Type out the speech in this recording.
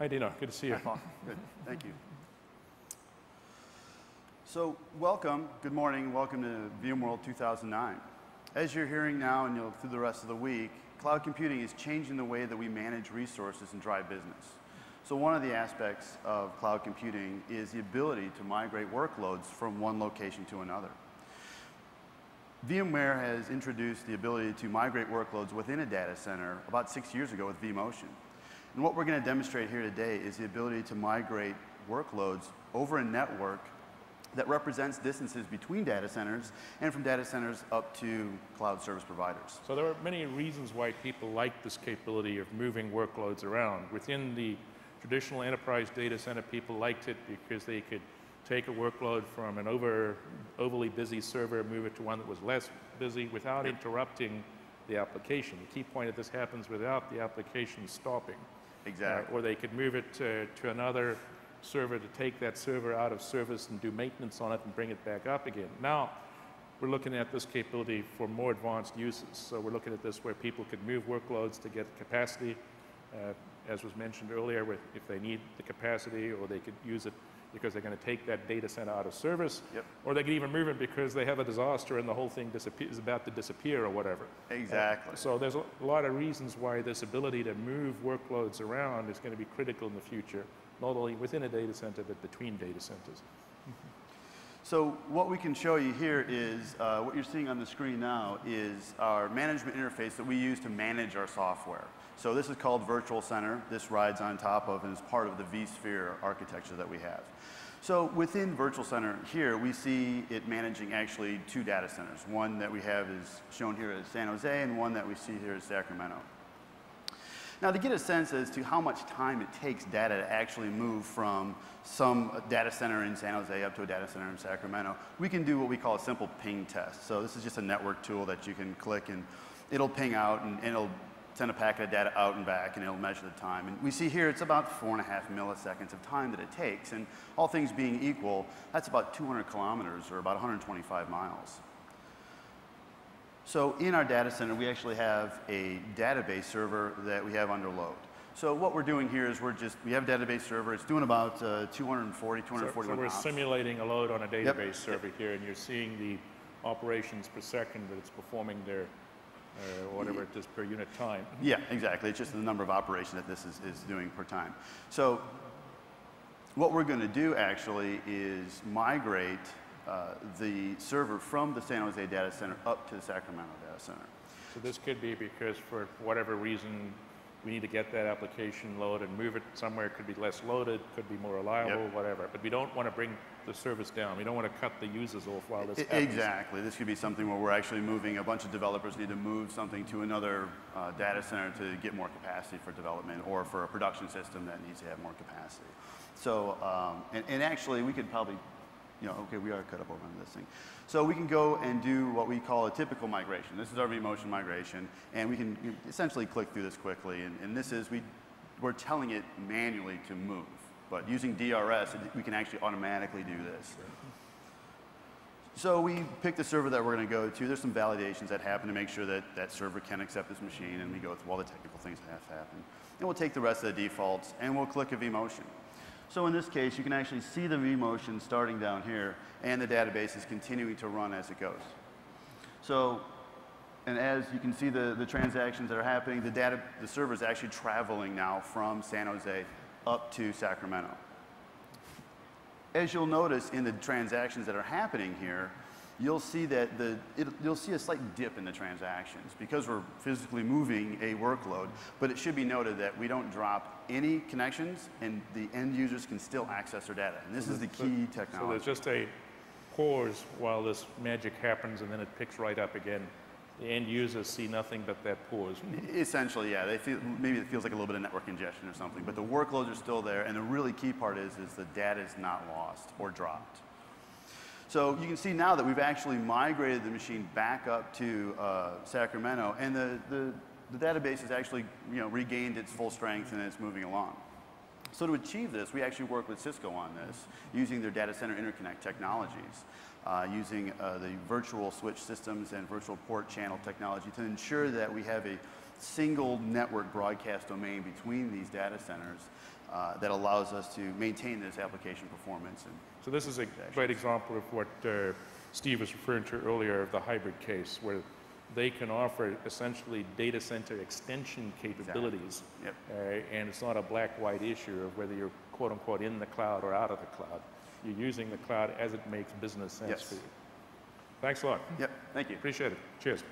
Hi, Dino. Good to see you. Hi, Paul. Good. Thank you. So, welcome. Good morning. Welcome to VMworld 2009. As you're hearing now and you'll through the rest of the week, cloud computing is changing the way that we manage resources and drive business. So one of the aspects of cloud computing is the ability to migrate workloads from one location to another. VMware has introduced the ability to migrate workloads within a data center about six years ago with vMotion. And what we're going to demonstrate here today is the ability to migrate workloads over a network that represents distances between data centers and from data centers up to cloud service providers. So there are many reasons why people like this capability of moving workloads around. Within the traditional enterprise data center, people liked it because they could take a workload from an over, overly busy server, move it to one that was less busy without interrupting the application. The key point is this happens without the application stopping. Exactly. Uh, or they could move it to, to another server to take that server out of service and do maintenance on it and bring it back up again. Now, we're looking at this capability for more advanced uses. So we're looking at this where people could move workloads to get capacity, uh, as was mentioned earlier, with, if they need the capacity, or they could use it because they're going to take that data center out of service, yep. or they can even move it because they have a disaster and the whole thing is about to disappear or whatever. Exactly. Uh, so there's a lot of reasons why this ability to move workloads around is going to be critical in the future, not only within a data center, but between data centers. So what we can show you here is, uh, what you're seeing on the screen now is our management interface that we use to manage our software. So this is called Virtual Center. This rides on top of and is part of the vSphere architecture that we have. So within Virtual Center here, we see it managing actually two data centers. One that we have is shown here as San Jose, and one that we see here as Sacramento. Now, to get a sense as to how much time it takes data to actually move from some data center in San Jose up to a data center in Sacramento, we can do what we call a simple ping test. So this is just a network tool that you can click and it'll ping out and, and it'll send a packet of data out and back and it'll measure the time. And we see here it's about four and a half milliseconds of time that it takes. And all things being equal, that's about 200 kilometers or about 125 miles. So in our data center, we actually have a database server that we have under load. So what we're doing here is we're just, we have a database server. It's doing about uh, 240, 241 so, so we're hops. simulating a load on a database yep. server here, and you're seeing the operations per second that it's performing there or whatever it is per unit time. Yeah, exactly. It's just the number of operations that this is, is doing per time. So what we're going to do actually is migrate uh, the server from the San Jose data center up to the Sacramento data center. So this could be because for whatever reason we need to get that application load and move it somewhere. It could be less loaded, could be more reliable, yep. whatever. But we don't want to bring the service down. We don't want to cut the users off while this happens. Exactly. This could be something where we're actually moving, a bunch of developers need to move something to another uh, data center to get more capacity for development or for a production system that needs to have more capacity. So, um, and, and actually we could probably you know, okay, we are cut up over on this thing. So we can go and do what we call a typical migration. This is our vMotion migration, and we can essentially click through this quickly. And, and this is, we, we're telling it manually to move. But using DRS, we can actually automatically do this. So we pick the server that we're going to go to. There's some validations that happen to make sure that that server can accept this machine, and we go through all the technical things that have to happen. And we'll take the rest of the defaults, and we'll click a vMotion. So in this case, you can actually see the vMotion starting down here, and the database is continuing to run as it goes. So, and as you can see the, the transactions that are happening, the data, the server is actually traveling now from San Jose up to Sacramento. As you'll notice in the transactions that are happening here, you'll see that the, it, you'll see a slight dip in the transactions because we're physically moving a workload, but it should be noted that we don't drop any connections and the end users can still access their data. And this is the key so, technology. So there's just a pause while this magic happens and then it picks right up again. The end users see nothing but that pause. Essentially, yeah. They feel, maybe it feels like a little bit of network ingestion or something, but the workloads are still there, and the really key part is, is the data is not lost or dropped. So you can see now that we've actually migrated the machine back up to uh, Sacramento, and the, the, the database has actually you know, regained its full strength and it's moving along. So to achieve this, we actually work with Cisco on this, using their data center interconnect technologies, uh, using uh, the virtual switch systems and virtual port channel technology to ensure that we have a single network broadcast domain between these data centers uh, that allows us to maintain this application performance. And So this is a great example of what uh, Steve was referring to earlier of the hybrid case, where they can offer essentially data center extension capabilities. Yep. Uh, and it's not a black-white issue of whether you're quote-unquote in the cloud or out of the cloud. You're using the cloud as it makes business sense Yes. for you. Thanks a lot. Yep, thank you. Appreciate it. Cheers.